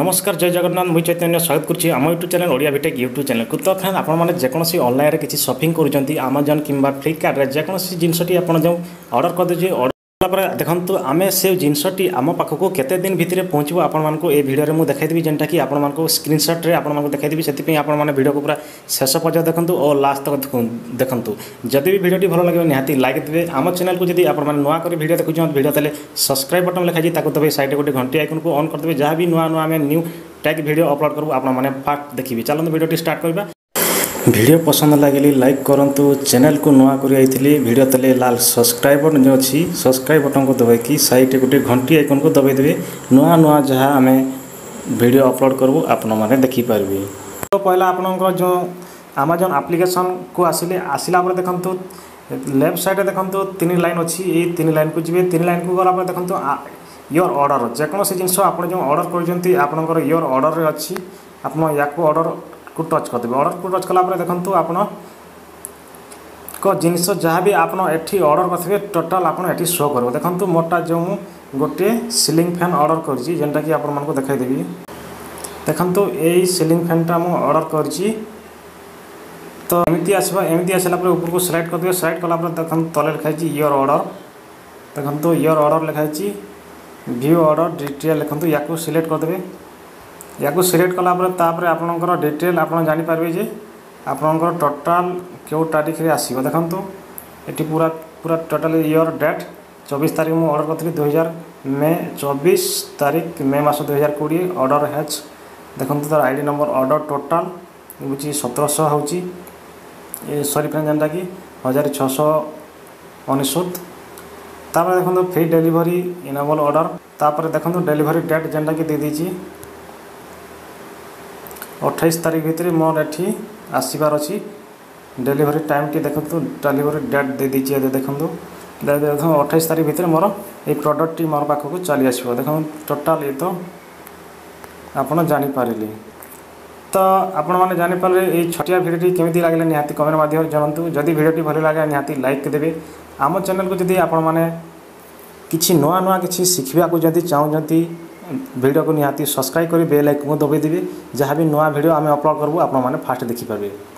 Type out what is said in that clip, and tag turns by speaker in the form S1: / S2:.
S1: নমস্কার জয় জগন্নাথ মুই চৈতন্য স্বাগত করছি আমার YouTube channel Odia VTEC YouTube channel তো খান আপনার যেকোন অনলাইনে কিছু সপিং করছেন আমাজন কিংবা ফ্লিপকার্টে যেকোন জিনিসটি আপনার যে অর্ডর করেদেছে লা পরা দেখন্তু আমে সে জিনসটি আম পাখক কো কতে দিন ভিতৰে পনচব आपण मानको ए ভিডিওৰে মই দেখাই দিবি জেনটা কি आपण मानको স্ক্রিনশটৰে आपण मानको দেখাই দিবি সেতি পই आपण माने ভিডিও কো পুরা শেষ পৰ্যন্ত দেখন্তু অ লাস্ট তক দেখন্তু যদি ভিডিওটি ভাল লাগি নিহাতি লাইক দিবে আমাৰ চ্যানেল কো যদি आपण माने নোয়া কৰি ভিডিও দেখু যাত ভিডিও তলে সাবস্ক্রাইব বাটন লেখা জি তাকো তবৈ সাইড এ গটি ঘন্টা আইকন কো অন কৰ দিবে যা বি নোয়া নোয়া মে নিউ টেক ভিডিও আপলোড কৰব आपण মানে ফার্স্ট দেখিবি চালো ভিডিওটি স্টার্ট কৰিব ଭିଡ଼ିଓ ପସନ୍ଦ ଲାଗିଲେ ଲାଇକ୍ କରନ୍ତୁ ଚ୍ୟାନେଲ୍କୁ ନୂଆ କରି ଆଇଥିଲି ଭିଡ଼ିଓ ତଲେ ଲାଲ ସବସ୍କ୍ରାଇବ୍ ବଟନ୍ ଯେଉଁ ଅଛି ସବସ୍କ୍ରାଇବ୍ ବଟନ୍କୁ ଦବାଇକି ସାଇଡ଼୍ରେ ଗୋଟେ ଘଣ୍ଟି ଆଇକନ୍କୁ ଦବାଇ ଦେବେ ନୂଆ ନୂଆ ଯାହା ଆମେ ଭିଡ଼ିଓ ଅପଲୋଡ଼ କରିବୁ ଆପଣମାନେ ଦେଖିପାରିବେ ତ ପହିଲା ଆପଣଙ୍କର ଯେଉଁ ଆମାଜନ୍ ଆପ୍ଲିକେସନ୍କୁ ଆସିଲେ ଆସିଲା ପରେ ଦେଖନ୍ତୁ ଲେଫ୍ଟ ସାଇଡ଼୍ରେ ଦେଖନ୍ତୁ ତିନି ଲାଇନ୍ ଅଛି ଏଇ ତିନି ଲାଇନ୍କୁ ଯିବେ ତିନି ଲାଇନ୍କୁ ଗଲା ପରେ ଦେଖନ୍ତୁ ଇୟର୍ ଅର୍ଡ଼ର୍ ଯେକୌଣସି ଜିନିଷ ଆପଣ ଯେଉଁ ଅର୍ଡ଼ର୍ କରିଛନ୍ତି ଆପଣଙ୍କର ଇୟର୍ ଅର୍ଡ଼ର୍ରେ ଅଛି ଆପଣ ୟାକୁ ଅର୍ଡ଼ର୍ को टच करदे अर्डर को टच कला देखु आप जिनस जहाँ भी आप अर्डर करेंगे टोटाल आप शो कर देखो मोटा जो गोटे सिलिंग फैन अर्डर करी जेनटा कि आपको देखाईदेवी देखु यही सिलिंग फैनटा मुझे अर्डर कर तो एमती आसवा एमती आसला उपर को स्लाइड करदे स्लाइड कलापर देखो तले लिखाई इयर अर्डर देखो इयर अर्डर लिखाई भ्यू अर्डर डिटेल लिखुद या सिलेक्ट करदे ୟାକୁ ସିଲେକ୍ଟ କଲାପରେ ତାପରେ ଆପଣଙ୍କର ଡିଟେଲ୍ ଆପଣ ଜାଣିପାରିବେ ଯେ ଆପଣଙ୍କର ଟୋଟାଲ୍ କେଉଁ ତାରିଖରେ ଆସିବ ଦେଖନ୍ତୁ ଏଠି ପୁରା ପୁରା ଟୋଟାଲ୍ ଇୟର୍ ଡେଟ୍ ଚବିଶ ତାରିଖ ମୁଁ ଅର୍ଡ଼ର କରିଥିଲି ଦୁଇହଜାର ମେ ଚବିଶ ତାରିଖ ମେ ମାସ ଦୁଇହଜାର କୋଡ଼ିଏ ଅର୍ଡ଼ର ହେଚ୍ ଦେଖନ୍ତୁ ତା'ର I D number order total ହେଉଛି ସତରଶହ ହେଉଛି ଏ ସରି ଫ୍ରେଣ୍ଡ ଯେନ୍ଟାକି ହଜାର ଛଅଶହ ଅନେଶ୍ୱତ ତାପରେ ଦେଖନ୍ତୁ ଫ୍ରି ଡେଲିଭରି ଇନେବଲ୍ ଅର୍ଡ଼ର ତାପରେ ଦେଖନ୍ତୁ ଡେଲିଭରି ଡେଟ୍ ଯେନ୍ଟାକି ଦେଇଦେଇଛି ଅଠେଇଶ ତାରିଖ ଭିତରେ ମୋର ଏଠି ଆସିବାର ଅଛି ଡେଲିଭରି ଟାଇମ୍ଟି ଦେଖନ୍ତୁ ଡେଲିଭରି ଡେଟ୍ ଦେଇଦେଇଛି ଏବେ ଦେଖନ୍ତୁ ଦେଖନ୍ତୁ ଅଠେଇଶ ତାରିଖ ଭିତରେ ମୋର ଏଇ ପ୍ରଡ଼କ୍ଟଟି ମୋର ପାଖକୁ ଚାଲି ଆସିବ ଦେଖନ୍ତୁ ଟୋଟାଲ୍ ଇଏ ତ ଆପଣ ଜାଣିପାରିଲେ ତ ଆପଣମାନେ ଜାଣିପାରିଲେ ଏଇ ଛୋଟିଆ ଭିଡ଼ିଓଟି କେମିତି ଲାଗିଲା ନିହାତି କମେଣ୍ଟ ମାଧ୍ୟମରେ ଜଣାନ୍ତୁ ଯଦି ଭିଡ଼ିଓଟି ଭଲ ଲାଗେ ନିହାତି ଲାଇକ୍ ଦେବେ ଆମ ଚ୍ୟାନେଲ୍କୁ ଯଦି ଆପଣମାନେ କିଛି ନୂଆ ନୂଆ କିଛି ଶିଖିବାକୁ ଯଦି ଚାହୁଁଛନ୍ତି ଭିଡ଼ିଓକୁ ନିହାତି ସବସ୍କ୍ରାଇବ୍ କରି ବେଲ୍ ଆଇକନ୍କୁ ଦବାଇ ଦେବେ ଯାହା ବି ନୂଆ ଭିଡ଼ିଓ ଆମେ ଅପଲୋଡ଼ କରିବୁ ଆପଣମାନେ ଫାଷ୍ଟ ଦେଖିପାରିବେ